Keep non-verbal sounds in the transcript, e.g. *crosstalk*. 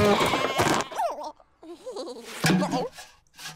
*laughs* Oh.